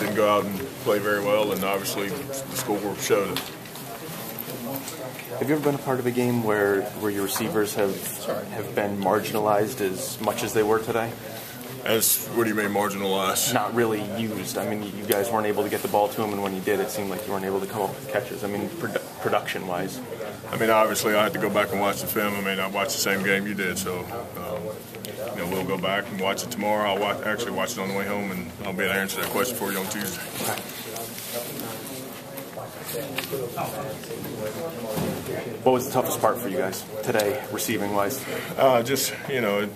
didn't go out and play very well, and obviously the scoreboard showed it. Have you ever been a part of a game where, where your receivers have have been marginalized as much as they were today? As what do you mean marginalized? Not really used. I mean, you guys weren't able to get the ball to him, and when you did, it seemed like you weren't able to come up with catches. I mean, produ- production wise. I mean, obviously, I had to go back and watch the film. I mean, I watched the same game you did, so um, we'll go back and watch it tomorrow. I'll watch, actually watch it on the way home, and I'll be able to answer that question for you on Tuesday. What was the toughest part for you guys today, receiving wise? Uh, just you know,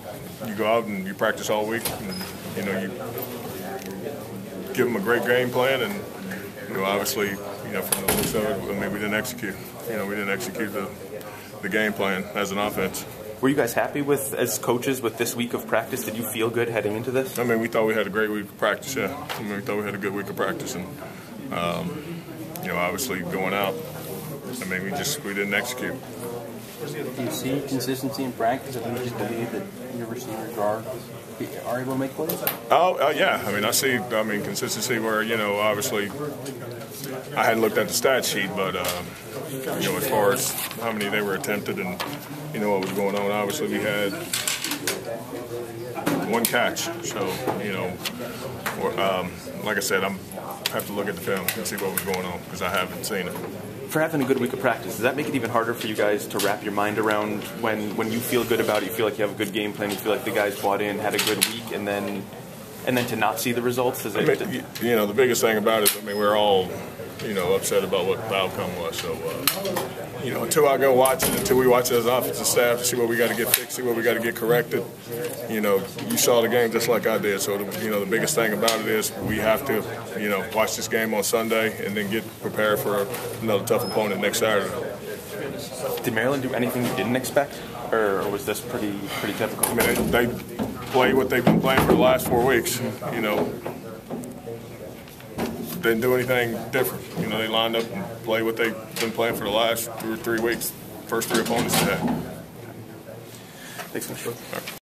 you go out and you practice all week, and you know you give them a great game plan, and you know obviously you know from the looks of it, I mean we didn't execute. You know we didn't execute the the game plan as an offense. Were you guys happy with, as coaches, with this week of practice? Did you feel good heading into this? I mean, we thought we had a great week of practice. Yeah, I mean, we thought we had a good week of practice, and um, you know, obviously going out, I mean, we just we didn't execute. Do you see consistency in practice? I you just believe that your receivers are are able to make plays. Oh uh, yeah, I mean I see. I mean consistency where you know obviously I hadn't looked at the stat sheet, but uh, you know as far as how many they were attempted and you know what was going on. Obviously we had one catch, so you know, or, um, like I said, I'm have to look at the film and see what was going on because I haven't seen it for having a good week of practice, does that make it even harder for you guys to wrap your mind around when when you feel good about it, you feel like you have a good game plan, you feel like the guys bought in, had a good week, and then and then to not see the results? Is I mean, you know, the biggest thing about it, I mean, we're all you know, upset about what the outcome was. So, uh, you know, until I go watch it, until we watch it as offensive staff to see what we got to get fixed, see what we got to get corrected, you know, you saw the game just like I did. So, the, you know, the biggest thing about it is we have to, you know, watch this game on Sunday and then get prepared for another tough opponent next Saturday. Did Maryland do anything you didn't expect, or was this pretty pretty typical? I mean, they, they play what they've been playing for the last four weeks. You know, didn't do anything different. You know, they lined up and played what they've been playing for the last two or three weeks. First three opponents today. Thanks, Mr.